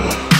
Ugh.